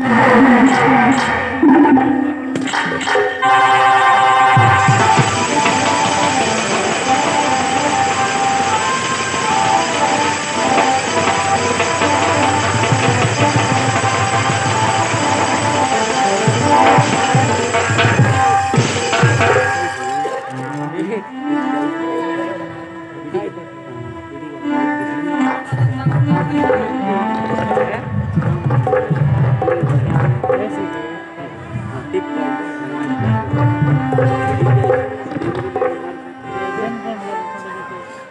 Thank you.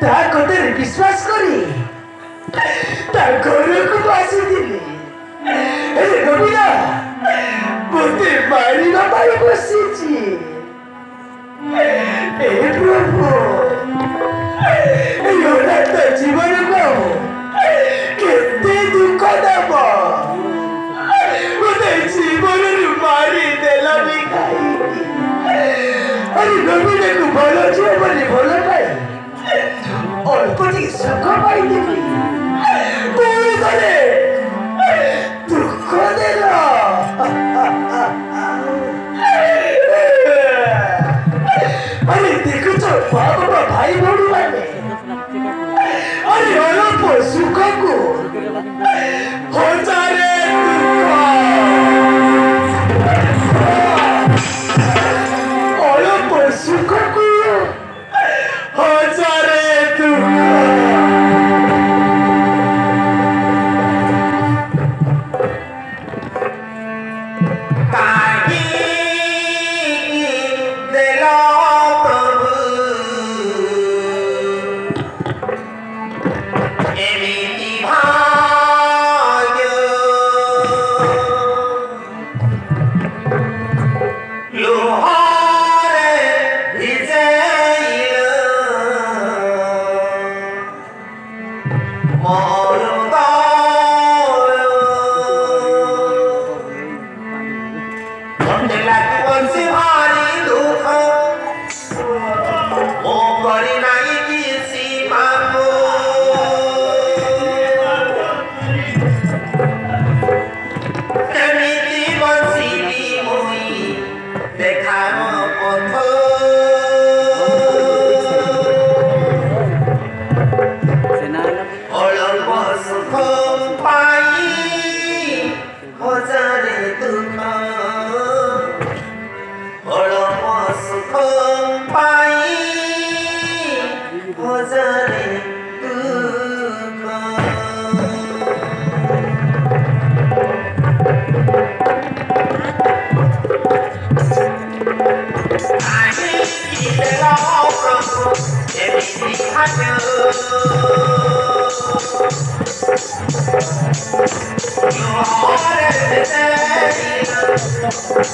ତା କଥାରେ ବିଶ୍ୱାସ କରି ତା ଘରକୁ ଆସିଥିଲି ହେଲେ ଗୋବିନ୍ଦ ମୋତେ ମାରିବା ପାଇଁ ବସିଛି ଏ ପ୍ରଭୁ ହଠାତ ଜୀବନକୁ କେତେ ଦୁଃଖ ଦେବ ମୋତେ ଜୀବନରୁ ମାରିଦେଲା ବି କାହିଁକି ଆରେ ଗୋବିନ୍ଦକୁ ଭଲ ଝିଅ ବୋଲି ଭଲ putting sugar by the me.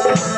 Oh,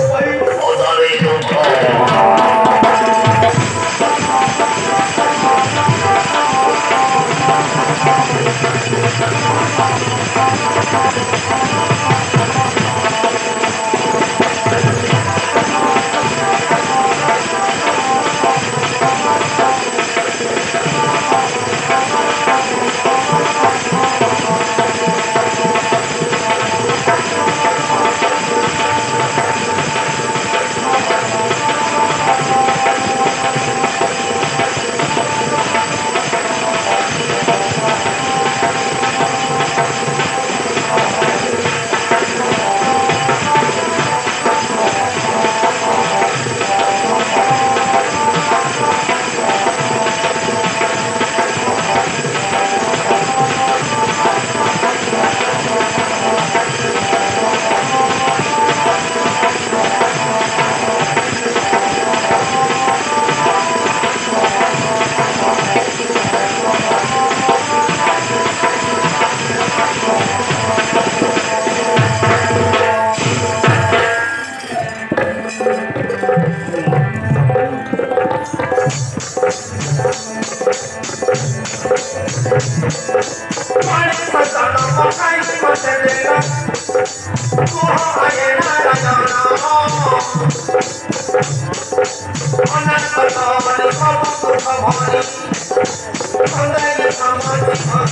Oh,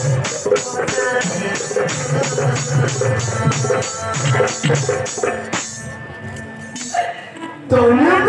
Don't